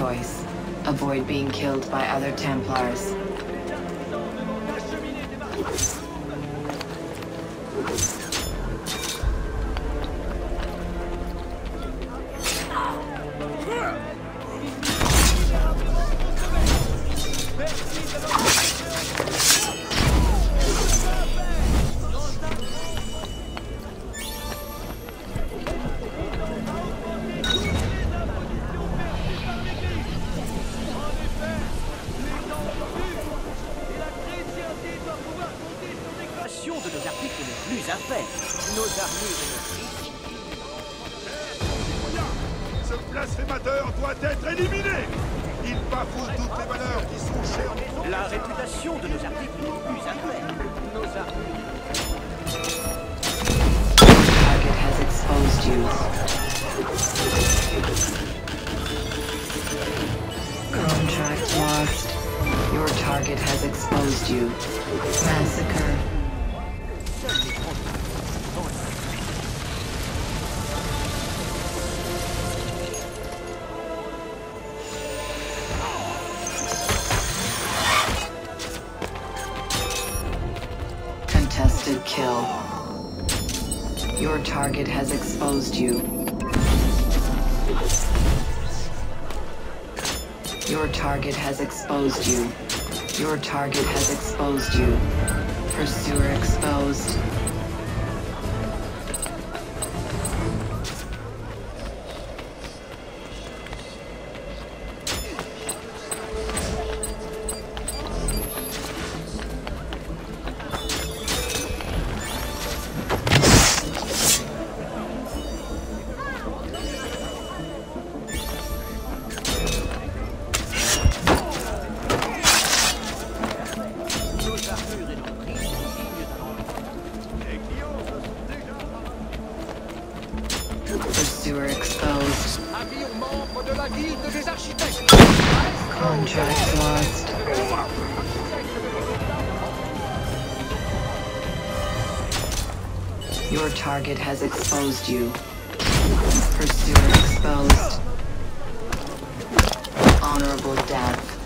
choice. Avoid being killed by other Templars. Blasphémateur doit être éliminé Il bafoue toutes les valeurs qui sont chères aux La réputation de nos articles les plus à faire. Nos you. Contract lost. Your target has exposed you. Massacre. Kill. Your target has exposed you. Your target has exposed you. Your target has exposed you. Pursuer exposed. Contract lost. Your target has exposed you. Pursuer exposed. Honorable death.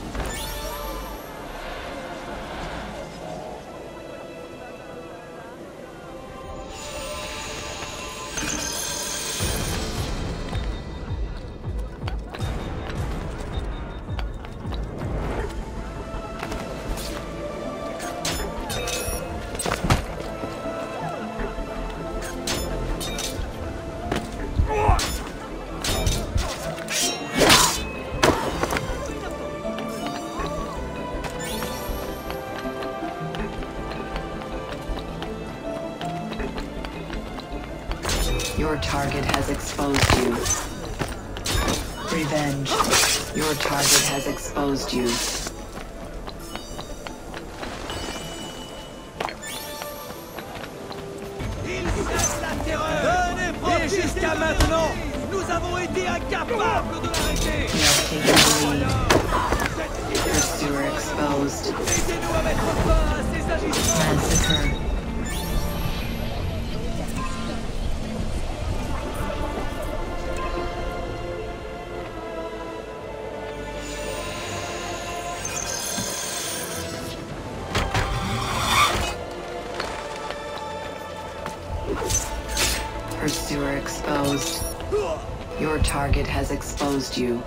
Your target has exposed you. Revenge. Your target has exposed you. Et jusqu'à maintenant, nous avons été incapables de l'arrêter. Pursuer exposed. Massacre. Your target has exposed you.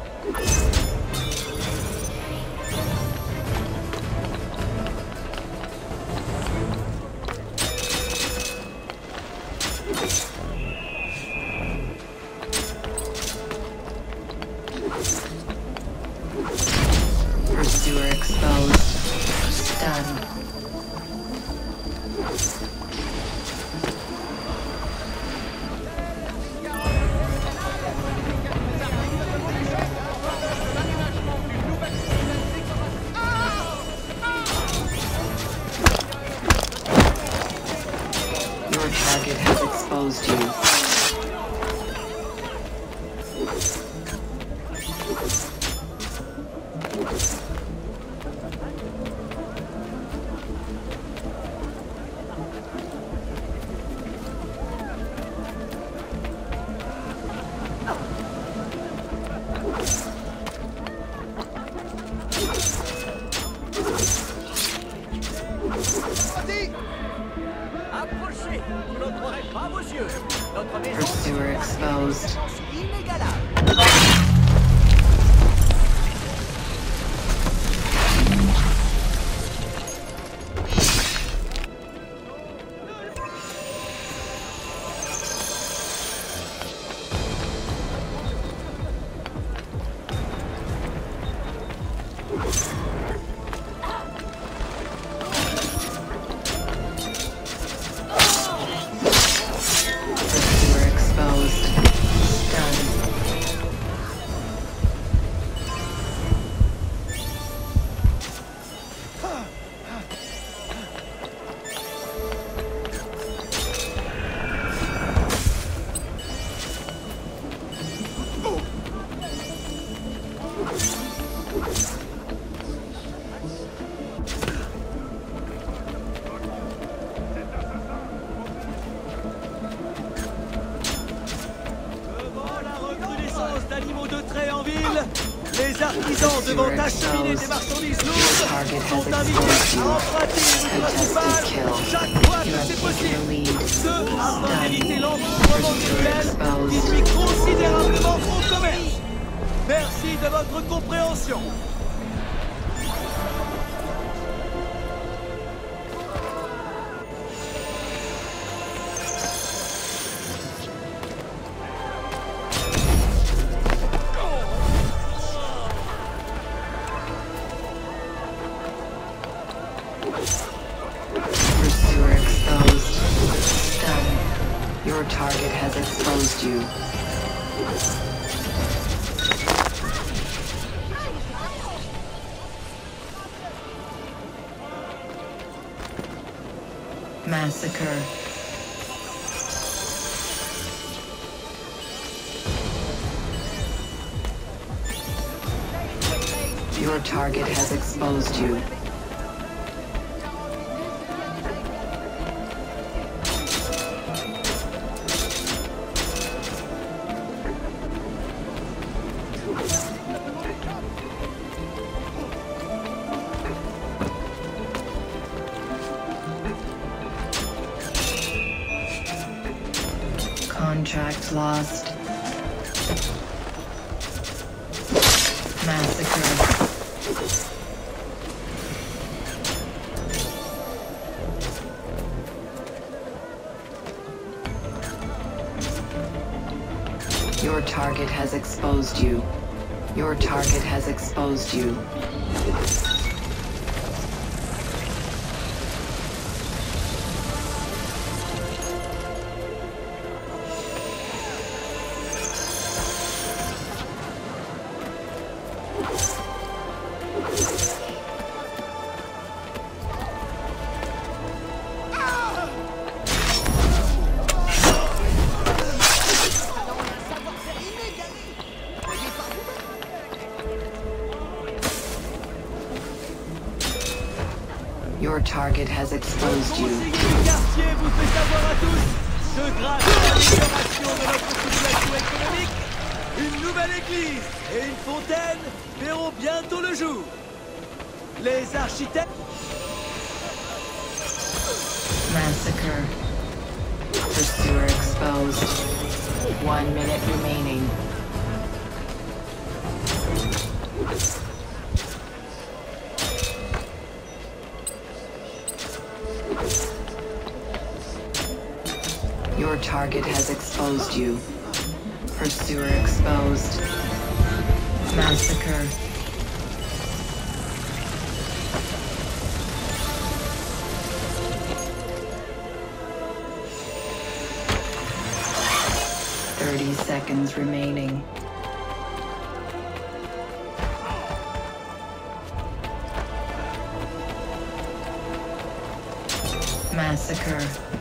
First they were exposed. Recrudescence d'animaux de trait en ville, les artisans devant acheminer des marchandises lourdes sont invités à emprunter une principale chaque fois que c'est possible. Ce afin d'éviter l'encombrement des ruelles qui nuit considérablement au commerce. Merci de votre compréhension. Pursuer exposed. Done. Your target has exposed you. Massacre. Your target has exposed you. Contract lost. Massacre. Your target has exposed you. Your target has exposed you. Your target has exposed you. Consigne du quartier vous fait savoir à tous que grâce à l'amélioration de notre situation économique, une nouvelle église et une fontaine verront bientôt le jour. Les architectes Massacre. Pursuer exposed. One minute remaining. Your target has exposed you. Pursuer exposed. Massacre. Thirty seconds remaining. Massacre.